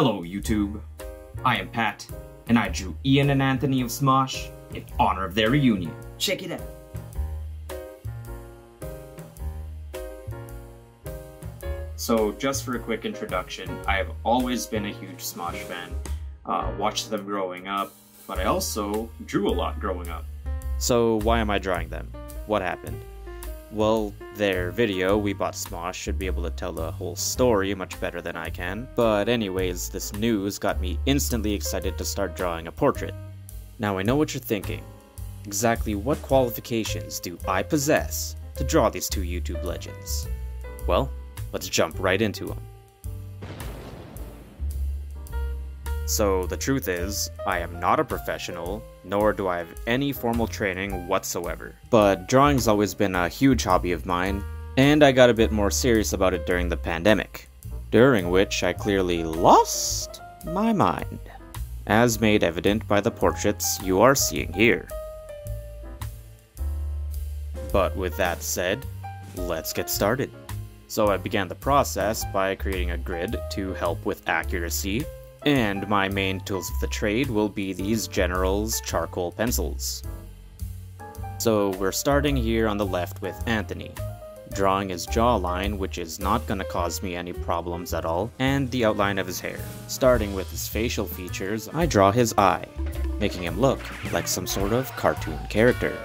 Hello, YouTube. I am Pat, and I drew Ian and Anthony of Smosh in honor of their reunion. Check it out. So, just for a quick introduction, I have always been a huge Smosh fan. Uh, watched them growing up, but I also drew a lot growing up. So why am I drawing them? What happened? Well, their video, We Bought Smosh, should be able to tell the whole story much better than I can. But anyways, this news got me instantly excited to start drawing a portrait. Now I know what you're thinking. Exactly what qualifications do I possess to draw these two YouTube legends? Well, let's jump right into them. So the truth is, I am not a professional, nor do I have any formal training whatsoever. But drawing's always been a huge hobby of mine, and I got a bit more serious about it during the pandemic, during which I clearly lost my mind, as made evident by the portraits you are seeing here. But with that said, let's get started. So I began the process by creating a grid to help with accuracy, and my main tools of the trade will be these General's charcoal pencils. So we're starting here on the left with Anthony, drawing his jawline which is not gonna cause me any problems at all, and the outline of his hair. Starting with his facial features, I draw his eye, making him look like some sort of cartoon character.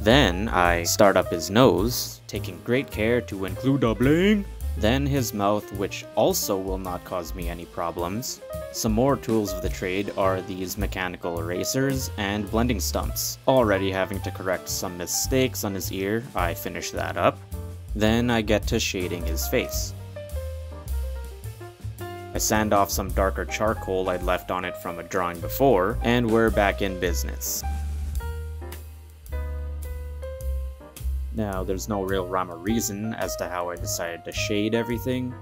Then I start up his nose, taking great care to include a bling then his mouth, which also will not cause me any problems. Some more tools of the trade are these mechanical erasers and blending stumps. Already having to correct some mistakes on his ear, I finish that up. Then I get to shading his face. I sand off some darker charcoal I'd left on it from a drawing before, and we're back in business. Now, there's no real rhyme or reason as to how I decided to shade everything,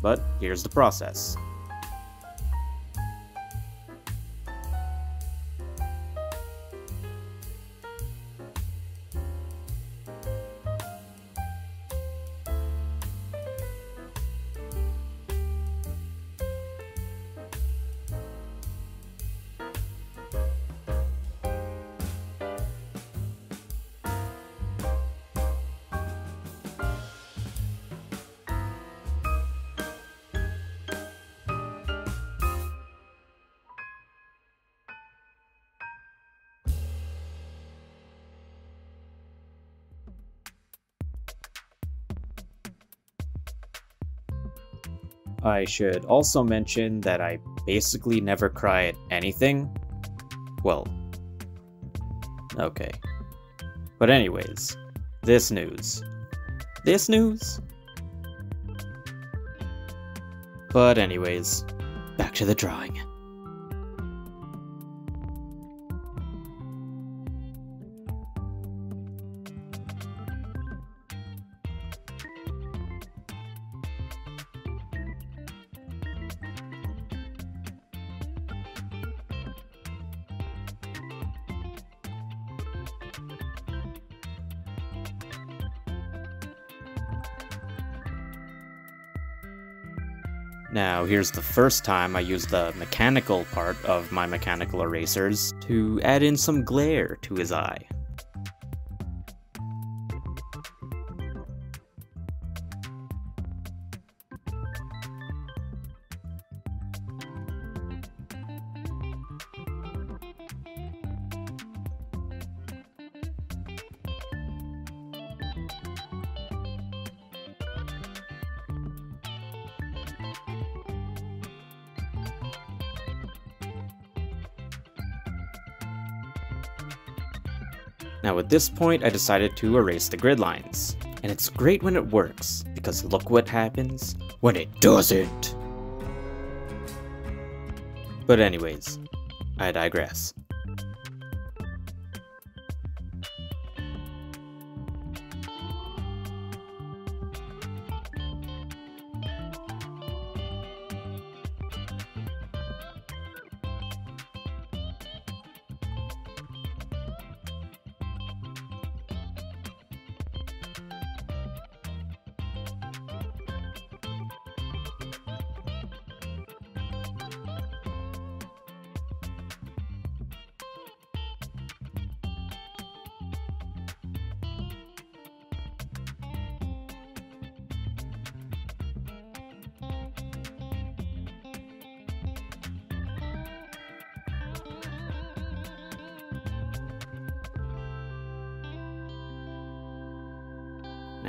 but here's the process. I should also mention that I basically never cry at anything. Well, okay. But anyways, this news. This news? But anyways, back to the drawing. Now here's the first time I used the mechanical part of my mechanical erasers to add in some glare to his eye. Now at this point I decided to erase the grid lines. And it's great when it works, because look what happens when it doesn't. But anyways, I digress.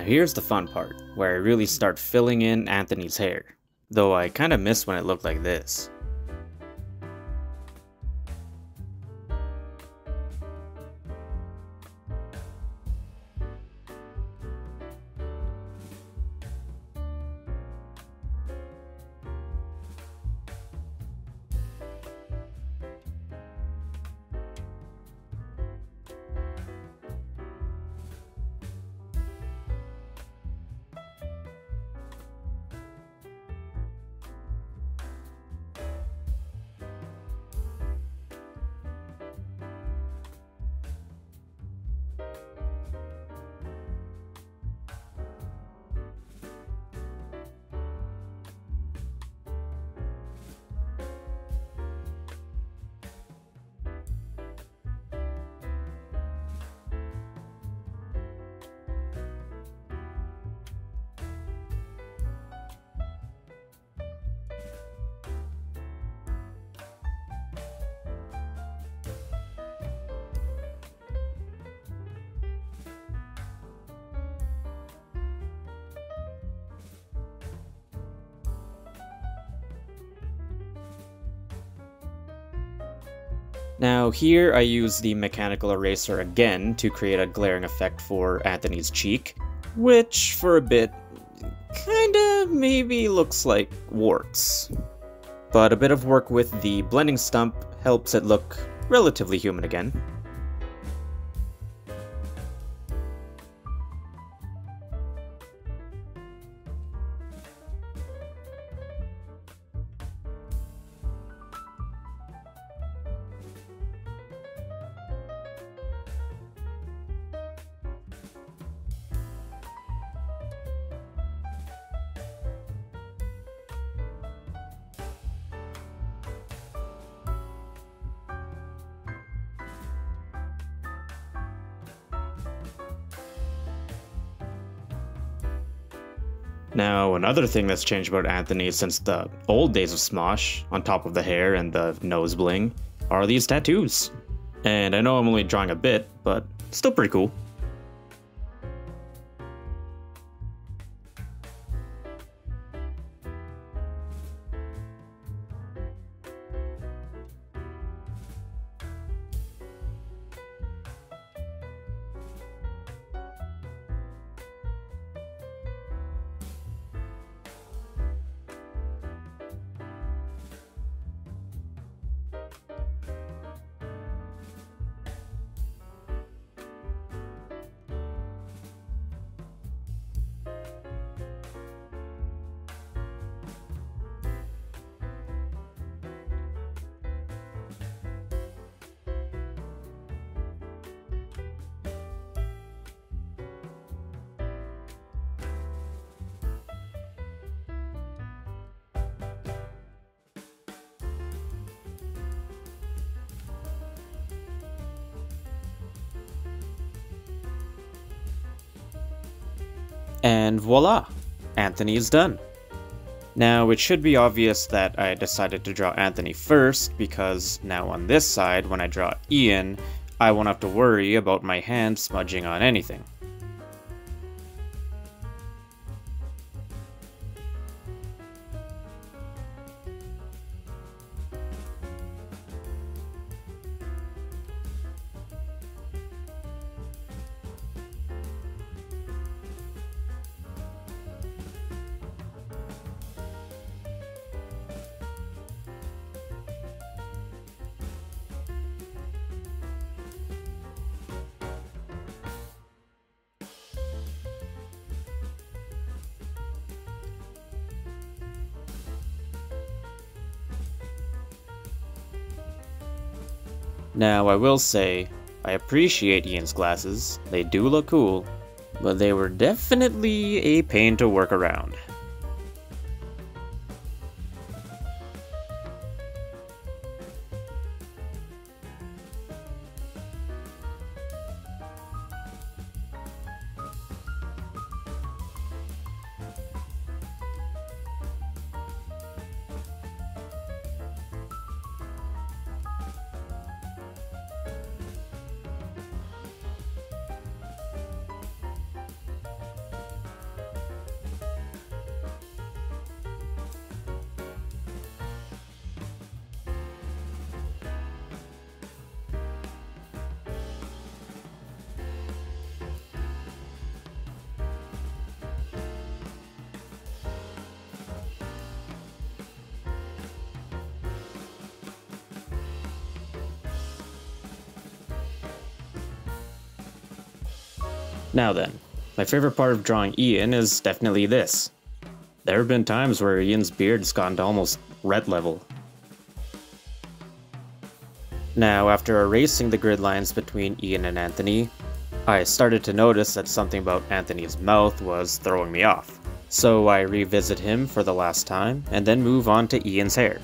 Here's the fun part, where I really start filling in Anthony's hair. Though I kinda miss when it looked like this. Now here I use the mechanical eraser again to create a glaring effect for Anthony's cheek, which for a bit kinda maybe looks like warts. But a bit of work with the blending stump helps it look relatively human again. Now, another thing that's changed about Anthony since the old days of Smosh, on top of the hair and the nose bling, are these tattoos. And I know I'm only drawing a bit, but still pretty cool. And voila! Anthony is done. Now, it should be obvious that I decided to draw Anthony first, because now on this side, when I draw Ian, I won't have to worry about my hand smudging on anything. Now, I will say, I appreciate Ian's glasses, they do look cool, but they were definitely a pain to work around. Now then, my favorite part of drawing Ian is definitely this. There have been times where Ian's beard's gone to almost red level. Now, after erasing the grid lines between Ian and Anthony, I started to notice that something about Anthony's mouth was throwing me off. So I revisit him for the last time, and then move on to Ian's hair.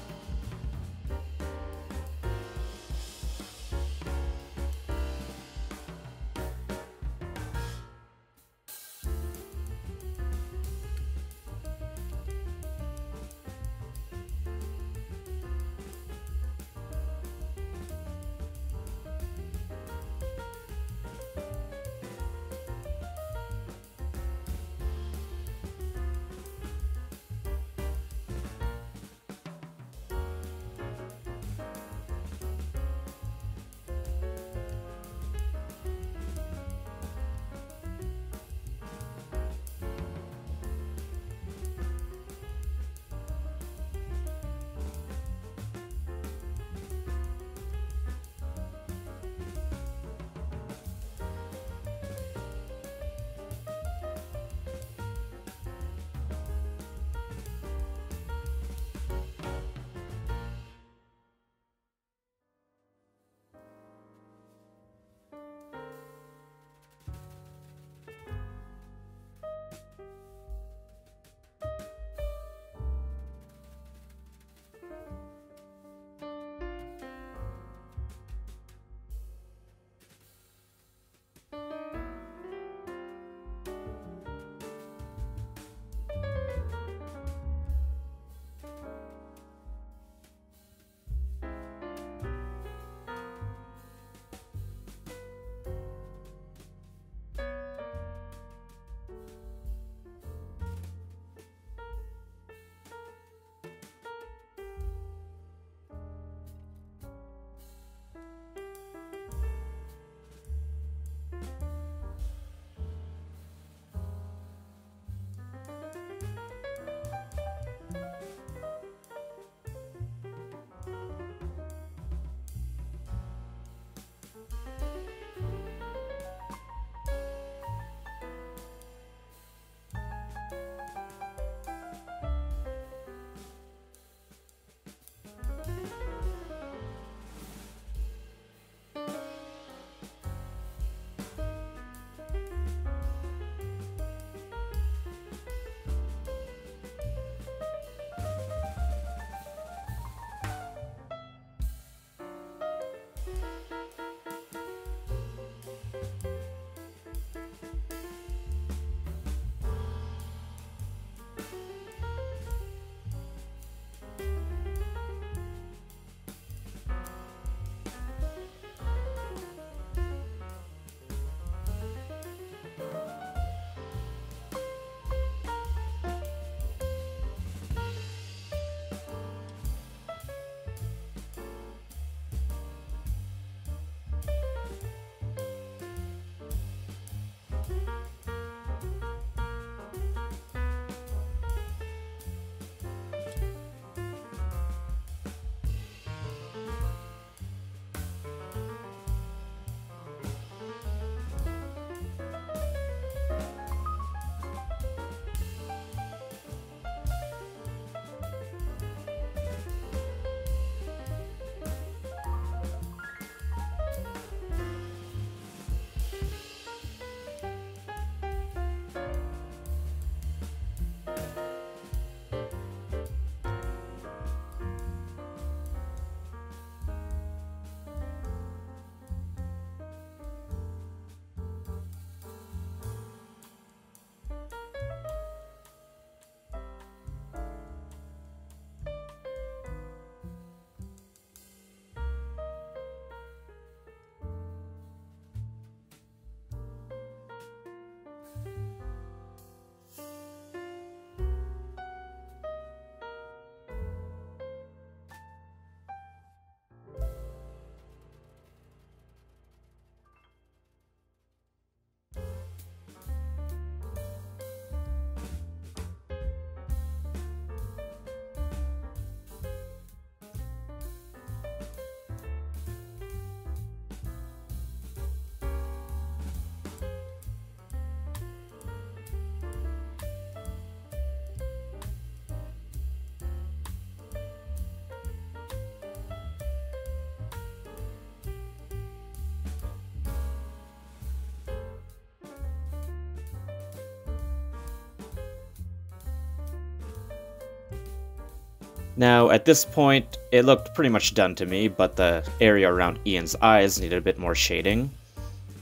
Now, at this point, it looked pretty much done to me, but the area around Ian's eyes needed a bit more shading.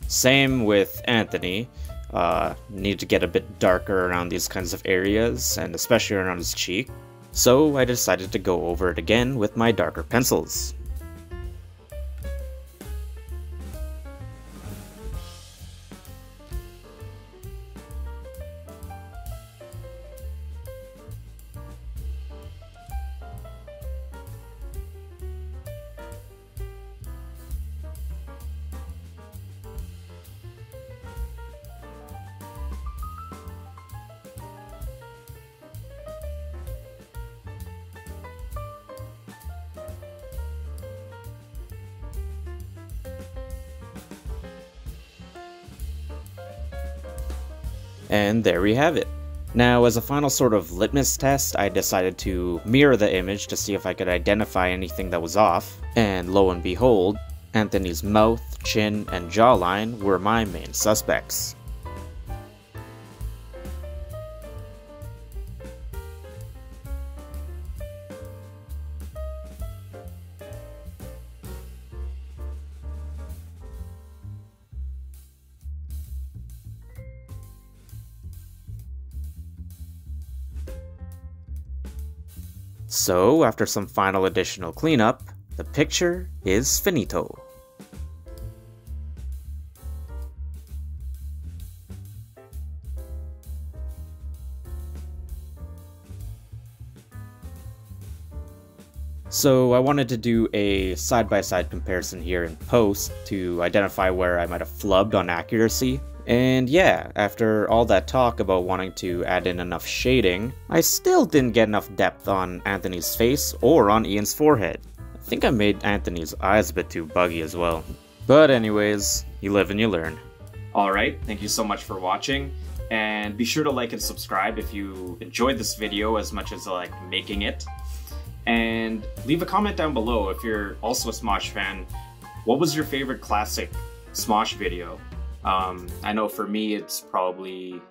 Same with Anthony. Uh, need to get a bit darker around these kinds of areas, and especially around his cheek. So I decided to go over it again with my darker pencils. And there we have it. Now, as a final sort of litmus test, I decided to mirror the image to see if I could identify anything that was off, and lo and behold, Anthony's mouth, chin, and jawline were my main suspects. So, after some final additional cleanup, the picture is finito. So I wanted to do a side-by-side -side comparison here in post to identify where I might have flubbed on accuracy, and yeah, after all that talk about wanting to add in enough shading, I still didn't get enough depth on Anthony's face or on Ian's forehead. I think I made Anthony's eyes a bit too buggy as well. But anyways, you live and you learn. Alright, thank you so much for watching, and be sure to like and subscribe if you enjoyed this video as much as I like making it. And leave a comment down below if you're also a Smosh fan. What was your favorite classic Smosh video? Um, I know for me, it's probably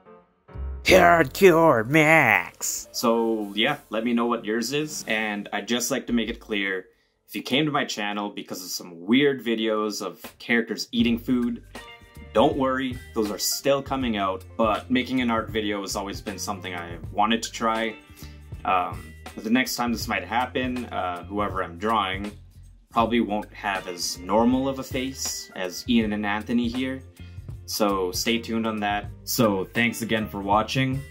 Hardcore Max. So yeah, let me know what yours is. And I'd just like to make it clear, if you came to my channel because of some weird videos of characters eating food, don't worry, those are still coming out, but making an art video has always been something I wanted to try. Um, but the next time this might happen, uh, whoever I'm drawing probably won't have as normal of a face as Ian and Anthony here. So stay tuned on that. So thanks again for watching.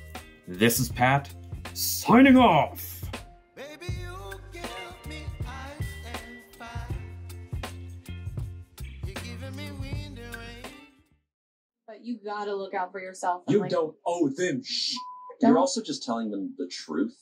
This is Pat, signing off! But you gotta look out for yourself. You like, don't owe them shit. You're also just telling them the truth.